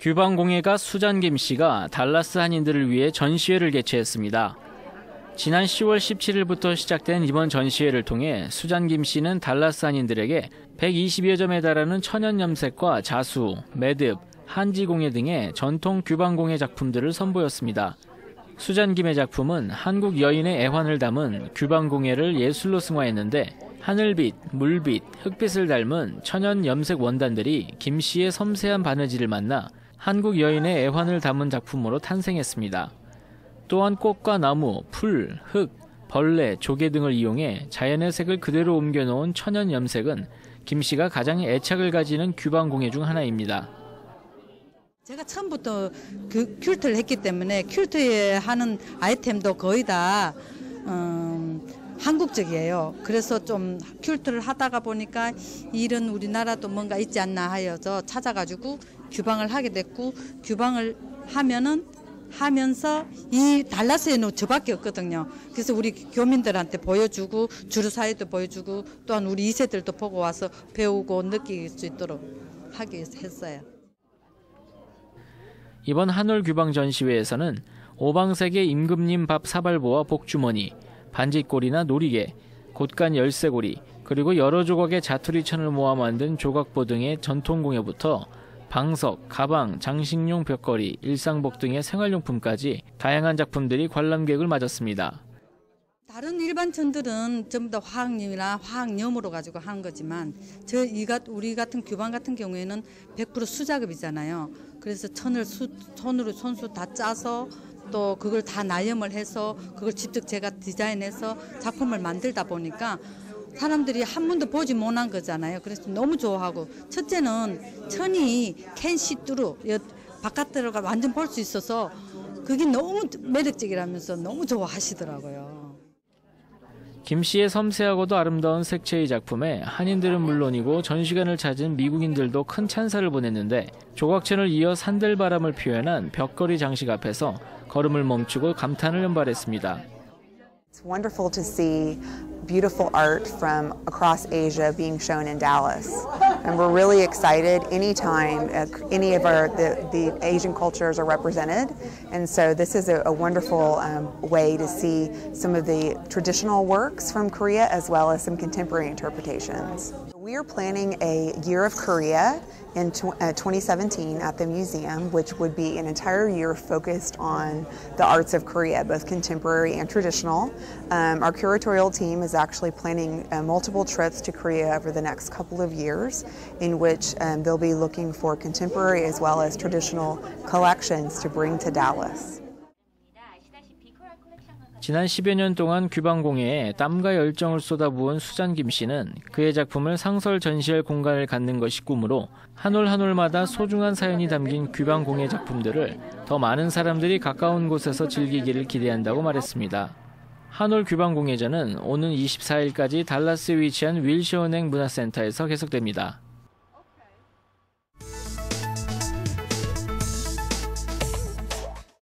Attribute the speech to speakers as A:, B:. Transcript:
A: 규방공예가 수잔 김 씨가 달라스 한인들을 위해 전시회를 개최했습니다. 지난 10월 17일부터 시작된 이번 전시회를 통해 수잔 김 씨는 달라스 한인들에게 120여 점에 달하는 천연 염색과 자수, 매듭, 한지공예 등의 전통 규방공예 작품들을 선보였습니다. 수잔 김의 작품은 한국 여인의 애환을 담은 규방공예를 예술로 승화했는데 하늘빛, 물빛, 흙빛을 닮은 천연 염색 원단들이 김 씨의 섬세한 바느질을 만나 한국 여인의 애환을 담은 작품으로 탄생했습니다. 또한 꽃과 나무, 풀, 흙, 벌레, 조개 등을 이용해 자연의 색을 그대로 옮겨놓은 천연 염색은 김 씨가 가장 애착을 가지는 규방공예 중 하나입니다.
B: 제가 처음부터 그 quilt를 했기 때문에 quilt에 하는 아이템도 거의 다 음, 한국적이에요. 그래서 좀 quilt를 하다가 보니까 이런 우리나라도 뭔가 있지 않나 하여서 찾아가지고 규방을 하게 됐고 규방을 하면은 하면서 이 달라스에는 저밖에 없거든요. 그래서 우리 교민들한테 보여주고 주류 사회도 보여주고 또한 우리 2세들도 보고 와서 배우고 느낄 수 있도록 하기 했어요.
A: 이번 한올 규방 전시회에서는 오방색의 임금님 밥 사발보와 복주머니, 반지꼬리나 놀이개, 곳간 열쇠고리, 그리고 여러 조각의 자투리 천을 모아 만든 조각보 등의 전통공예부터 방석, 가방, 장식용 벽걸이, 일상복 등의 생활용품까지 다양한 작품들이 관람객을 맞았습니다.
B: 다른 일반 천들은 전부 다 화학염이나 화학염으로 가지고 하는 거지만 저 이가 우리 같은 규방 같은 경우에는 100% 수작업이잖아요. 그래서 천을 수, 손으로 손수 다 짜서 또 그걸 다 나염을 해서 그걸 직접 제가 디자인해서 작품을 만들다 보니까 사람들이 한 번도 보지 못한 거잖아요. 그래서 너무 좋아하고 첫째는 천이 캔 시 뚜루 바깥으로 가 완전 볼 수 있어서 그게 너무 매력적이라면서 너무 좋아하시더라고요.
A: 김 씨의 섬세하고도 아름다운 색채의 작품에 한인들은 물론이고 전시관을 찾은 미국인들도 큰 찬사를 보냈는데 조각천을 이어 산들바람을 표현한 벽걸이 장식 앞에서 걸음을 멈추고 감탄을 연발했습니다.
C: It's wonderful to see beautiful art from across Asia being shown in Dallas. And we're really excited anytime uh, any of our the, the Asian cultures are represented. And so this is a, a wonderful um, way to see some of the traditional works from Korea as well as some contemporary interpretations. We are planning a Year of Korea in uh, 2017 at the museum, which would be an entire year focused on the arts of Korea, both contemporary and traditional. Um, our curatorial team is actually planning uh, multiple trips to Korea over the next couple of years, in which um, they'll be looking for contemporary as well as traditional collections to bring to Dallas.
A: 지난 10여 년 동안 규방공예에 땀과 열정을 쏟아부은 수잔 김 씨는 그의 작품을 상설 전시할 공간을 갖는 것이 꿈으로 한 올 한올마다 소중한 사연이 담긴 규방공예 작품들을 더 많은 사람들이 가까운 곳에서 즐기기를 기대한다고 말했습니다. 한올 규방공예전은 오는 24일까지 달라스에 위치한 윌시어은행 문화센터에서 계속됩니다.